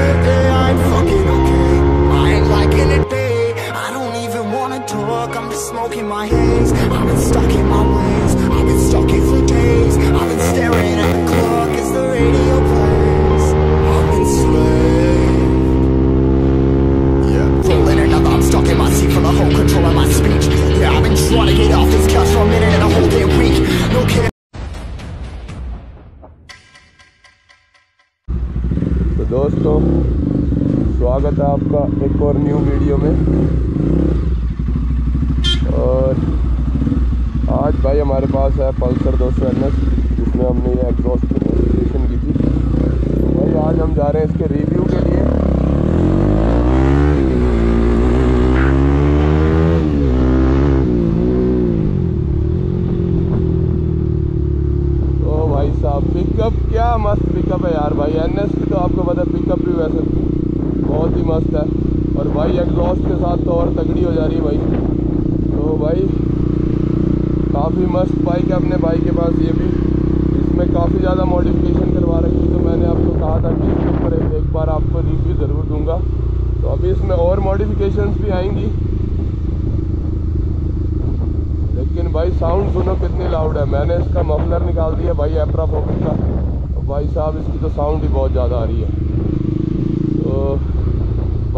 Yeah, I ain't fucking okay. I ain't liking it, babe. I don't even wanna talk. I'm just smoking my haze. I've been stuck in my ways. I've been stuck here for days. I've been staring at the clock as the radio plays. I've been slave. Yeah. Rolling another, I'm stuck in my seat for the whole control of my speech. Yeah, I've been trying to get off this couch for a minute and a whole damn week. दोस्तों, स्वागत है आपका एक और new video में। और आज भाई हमारे पास है पल्सर दो सौ एन जिसमें हमने ये एग्जॉस्ट की की थी। भाई, आज हम जा रहे हैं इसके रिव्यू के लिए ओ भाई साहब पिकअप क्या मस्त पिकअप है यार भाई एन एस की तो आपको पता है पिकअप भी वैसे बहुत ही मस्त है और भाई एग्जॉस्ट के साथ तो और तगड़ी हो जा रही है भाई। तो भाई काफ़ी मस्त बाइक है अपने भाई के पास ये भी। इसमें काफ़ी ज़्यादा मॉडिफिकेशन करवा रखी है तो मैंने आपको कहा था कि इसके ऊपर एक, बार आपको रिव्यू ज़रूर दूँगा। तो अभी इसमें और मॉडिफिकेशंस भी आएँगी। लेकिन भाई साउंड सुनो कितनी लाउड है। मैंने इसका मफलर निकाल दिया भाई एप्रा फोकस का। तो भाई साहब इसकी तो साउंड ही बहुत ज़्यादा आ रही है।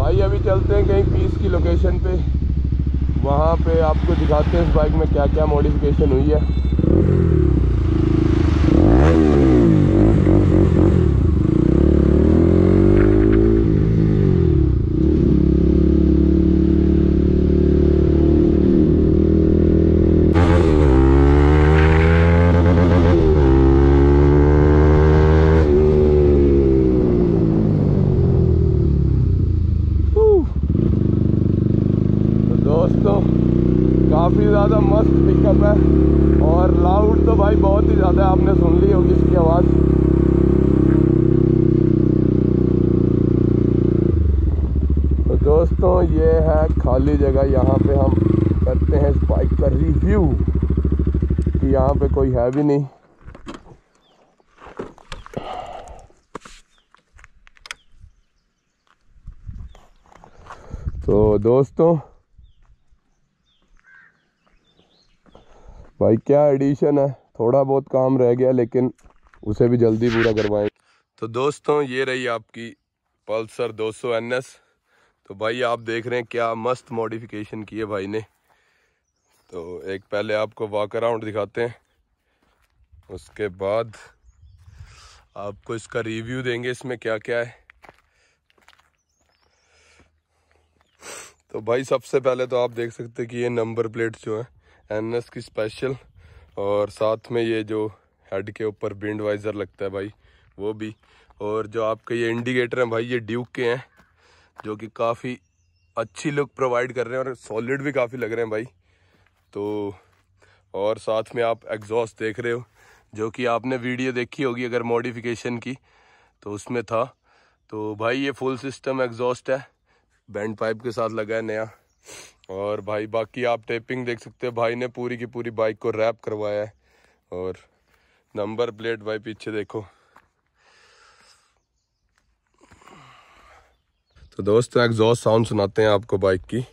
भाई, अभी चलते हैं कहीं पीस की लोकेशन पे। वहाँ पे आपको दिखाते हैं इस बाइक में क्या क्या मॉडिफिकेशन हुई है तो दोस्तों काफ़ी ज़्यादा मस्त पिकअप है। और लाउड तो भाई बहुत ही ज़्यादा आपने सुन ली होगी इसकी आवाज़। तो दोस्तों, ये है खाली जगह, यहाँ पे हम करते हैं इस बाइक का रिव्यू कि यहाँ पे कोई है भी नहीं। तो दोस्तों भाई, क्या एडिशन है? थोड़ा बहुत काम रह गया, लेकिन उसे भी जल्दी पूरा करवाएँगे तो दोस्तों, ये रही आपकी पल्सर 200 एनएस तो भाई, आप देख रहे हैं क्या मस्त मॉडिफिकेशन की है भाई ने। तो एक पहले आपको वॉक अराउंड दिखाते हैं। उसके बाद आपको इसका रिव्यू देंगे, इसमें क्या क्या है। तो भाई, सबसे पहले तो आप देख सकते हैं कि ये नंबर प्लेट जो है एनएस की स्पेशल और साथ में ये जो हेड के ऊपर बिंड वाइजर लगता है भाई, वो भी। और जो आपके ये इंडिकेटर हैं भाई, ये ड्यूक के हैं, जो कि काफ़ी अच्छी लुक प्रोवाइड कर रहे हैं और सॉलिड भी काफ़ी लग रहे हैं भाई। तो और साथ में आप एग्जॉस्ट देख रहे हो, जो कि आपने वीडियो देखी होगी अगर मॉडिफिकेशन की तो उसमें था। तो भाई ये फुल सिस्टम एग्जॉस्ट है बैंड पाइप के साथ लगा है नया। और भाई, बाकी आप टेपिंग देख सकते हैं। भाई ने पूरी की पूरी बाइक को रैप करवाया है। और नंबर प्लेट भाई पीछे देखो। तो दोस्तों एग्जॉस्ट साउंड सुनाते हैं आपको बाइक की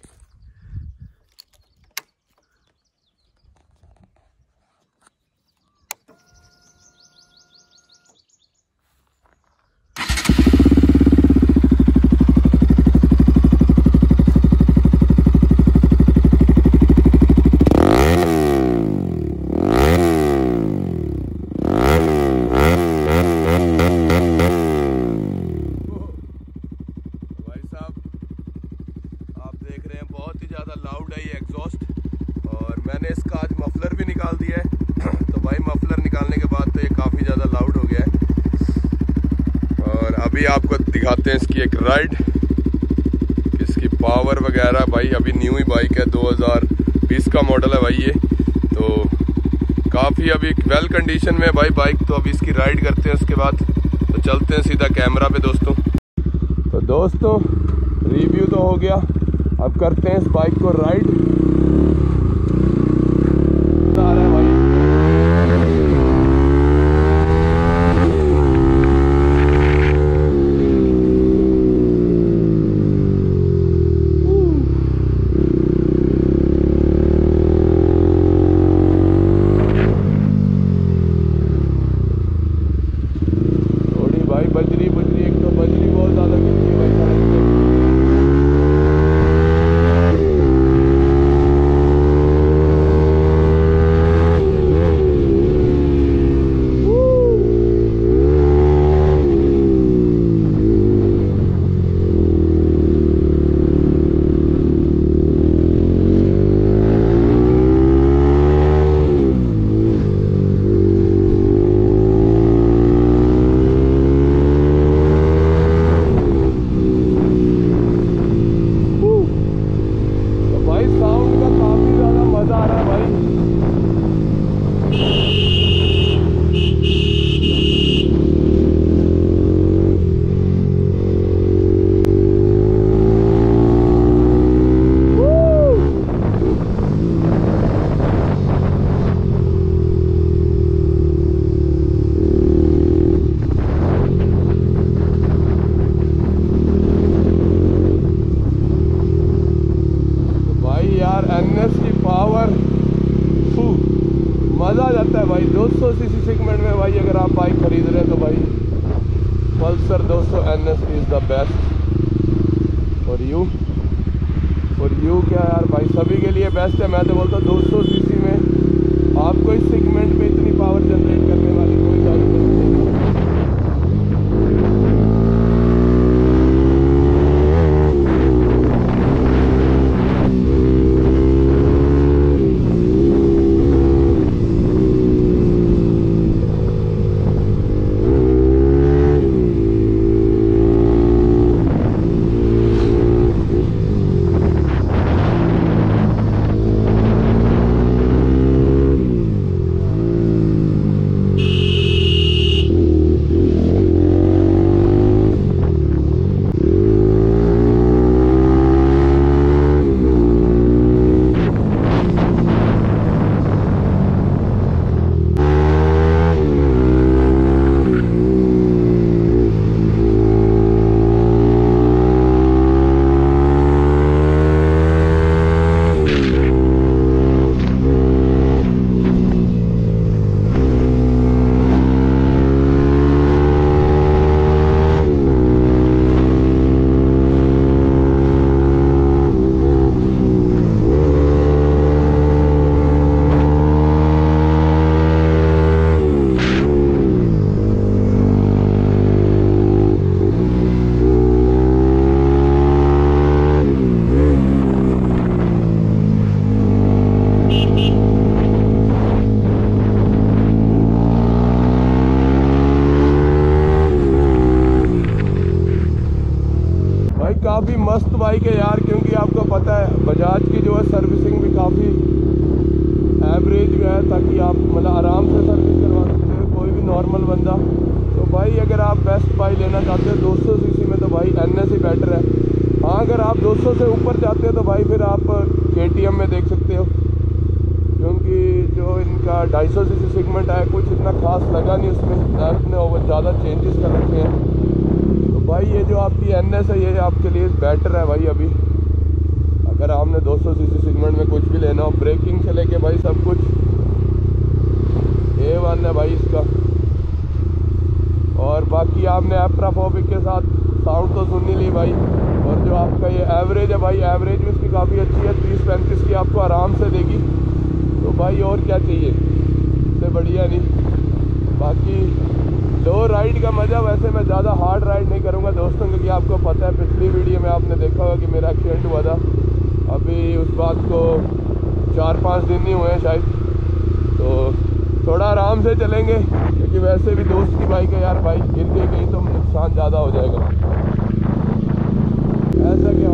भाई साहब आप देख रहे हैं बहुत ही ज़्यादा लाउड है ये एग्जॉस्ट और मैंने इसका आज मफलर भी निकाल दिया है तो भाई मफलर निकालने के बाद तो ये काफ़ी ज़्यादा लाउड हो गया है और अभी आपको दिखाते हैं इसकी एक राइड इसकी पावर वगैरह भाई अभी न्यू ही बाइक है 2020 का मॉडल है भाई ये। तो काफ़ी अभी वेल कंडीशन में है भाई बाइक तो अभी इसकी राइड करते हैं उसके बाद। तो चलते हैं सीधा कैमरा पे दोस्तों। तो दोस्तों रिव्यू तो हो गया। अब करते हैं इस बाइक को राइड मज़ा आ जाता है भाई। 200 सीसी सेगमेंट में भाई, अगर आप बाइक ख़रीद रहे हैं तो भाई, पल्सर 200 सौ N S is the best और यू और यू क्या यार भाई, सभी के लिए बेस्ट है। मैं तो बोलता हूँ 200 सीसी में आपको इस सेगमेंट में इतनी पावर जनरेट कर सर्विसिंग भी काफ़ी एवरेज में है, ताकि आप मतलब आराम से सर्विस करवा सकते हो, कोई भी नॉर्मल बंदा। तो भाई, अगर आप बेस्ट बाई लेना चाहते हो 200 सीसी में तो भाई एन एस ही बेटर है। हाँ अगर आप 200 से ऊपर जाते हो तो भाई फिर आप के में देख सकते हो। क्योंकि जो इनका 250 सीसी सेगमेंट है कुछ इतना खास लगा नहीं उसमें। ना इतने ओवर ज़्यादा चेंजेस कर रखे हैं। तो भाई, ये जो आपकी एन एस है, ये आपके लिए बेटर है भाई अभी। अगर आपने 200 सीसी सेगमेंट में कुछ भी लेना हो ब्रेकिंग से लेके भाई सब कुछ। ए वन है भाई इसका। और बाकी आपने एप्राफोबिक के साथ साउंड तो सुन ही ली भाई। और जो आपका ये एवरेज है भाई एवरेज भी इसकी काफ़ी अच्छी है, तीस पैंतीस की आपको आराम से देगी। तो भाई और क्या चाहिए? इससे बढ़िया नहीं। बाकी लो राइड का मज़ा वैसे मैं ज़्यादा हार्ड राइड नहीं करूँगा। दोस्तों, क्योंकि आपको पता है, पिछली वीडियो में आपने देखा होगा कि मेरा एक्सीडेंट हुआ था। अभी उस बात को चार पाँच दिन ही हुए हैं शायद। तो थोड़ा आराम से चलेंगे, क्योंकि वैसे भी दोस्त की बाइक है यार बाइक गिर गई तो नुकसान ज़्यादा हो जाएगा। ऐसा क्या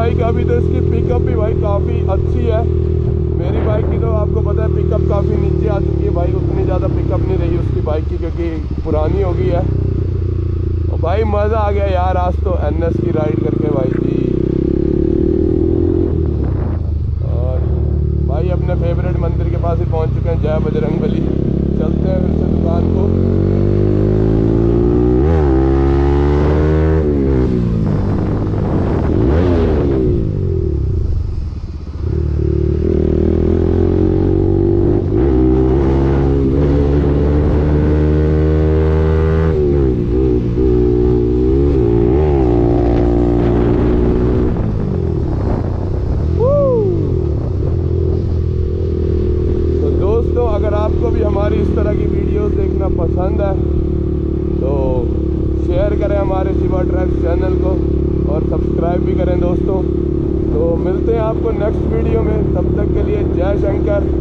बाइक अभी तो इसकी पिकअप भी भाई काफ़ी अच्छी है। मेरी बाइक की तो आपको पता है पिकअप काफ़ी नीचे आ चुकी है भाई, उतनी ज़्यादा पिकअप नहीं रही उसकी बाइक की क्योंकि पुरानी हो गई है। और भाई मज़ा आ गया यार आज तो एन की राइड करके भाई जी। और भाई अपने फेवरेट मंदिर के पास ही पहुँच चुके हैं, जय बजरंग बली चलते हैं फिर से दुकान को तो दोस्तों अगर आपको भी हमारी इस तरह की वीडियोस देखना पसंद है तो शेयर करें हमारे शिवा ट्रैक्स चैनल को और सब्सक्राइब भी करें दोस्तों। तो मिलते हैं आपको नेक्स्ट वीडियो में। तब तक के लिए जय शंकर।